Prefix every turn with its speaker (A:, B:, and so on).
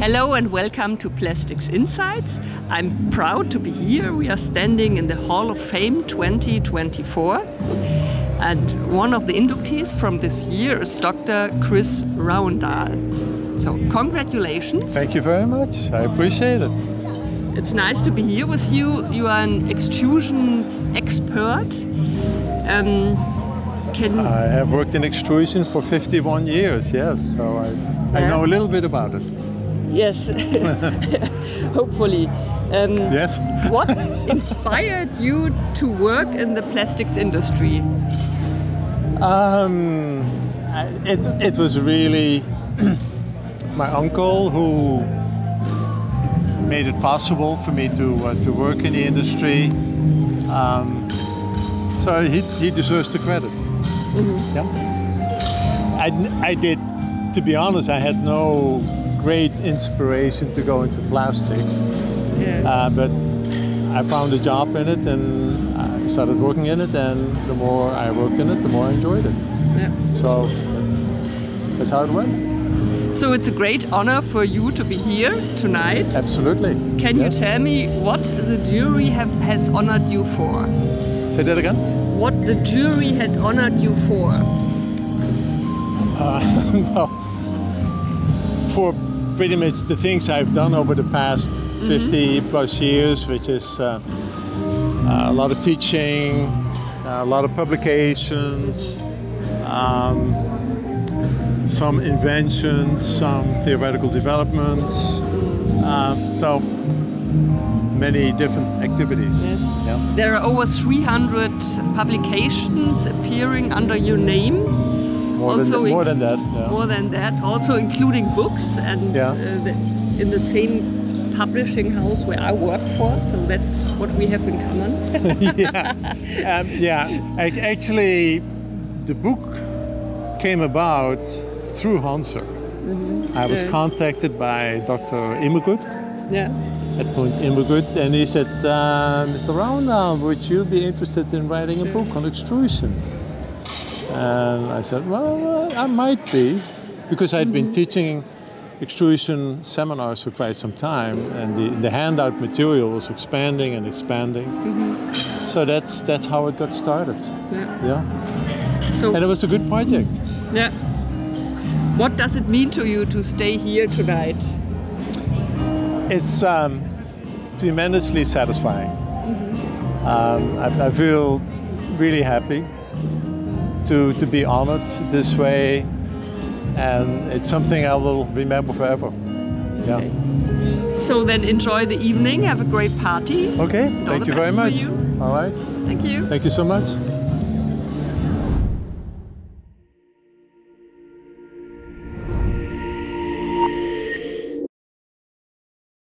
A: Hello and welcome to Plastics Insights. I'm proud to be here. We are standing in the Hall of Fame 2024. And one of the inductees from this year is Dr. Chris Rauwendaal. So, congratulations.
B: Thank you very much. I appreciate it.
A: It's nice to be here with you. You are an extrusion expert. Um,
B: can I have worked in extrusion for 51 years, yes, so I, I know a little bit about it.
A: Yes, hopefully.
B: Um, yes.
A: what inspired you to work in the plastics industry?
B: Um, it, it was really my uncle who made it possible for me to, uh, to work in the industry. Um, so he, he deserves the credit. Mm-hmm. Yeah. I, I did, to be honest, I had no great inspiration to go into plastics. Yeah. Uh, but I found a job in it and I started working in it, and the more I worked in it, the more I enjoyed it. Yeah. So that's how it went.
A: So it's a great honor for you to be here tonight.
B: Absolutely.
A: Can yes. you tell me what the jury have, has honored you for?
B: Say that again
A: what the jury had honored you for?
B: Uh, well, for pretty much the things I've done over the past mm-hmm. 50 plus years, which is uh, uh, a lot of teaching, a lot of publications, um, some inventions, some theoretical developments. Um, so many different activities.
A: Yes. Yeah. There are over 300 publications appearing under your name.
B: More, also than, more than that. Yeah.
A: More than that. Also including books and yeah. uh, the, in the same publishing house where I work for. So that's what we have in common.
B: yeah. Um, yeah. I, actually, the book came about through Hanser. Mm -hmm. I was yeah. contacted by Dr. Immergut.
A: Yeah
B: at Point Immergut, and he said, uh, Mr. Rauwendaal, would you be interested in writing a book on extrusion? And I said, well, uh, I might be, because I'd been mm-hmm. teaching extrusion seminars for quite some time, and the, the handout material was expanding and expanding. Mm-hmm. So that's that's how it got started. Yeah. yeah. So and it was a good project.
A: Yeah. What does it mean to you to stay here tonight?
B: It's um, tremendously satisfying. Mm-hmm. Um, I, I, feel really happy to, to be honored this way, and it's something I will remember forever. Yeah.
A: So then enjoy the evening, have a great party.
B: Okay,
A: All
B: thank you very much.
A: You.
B: All right.
A: Thank you.
B: Thank you so much.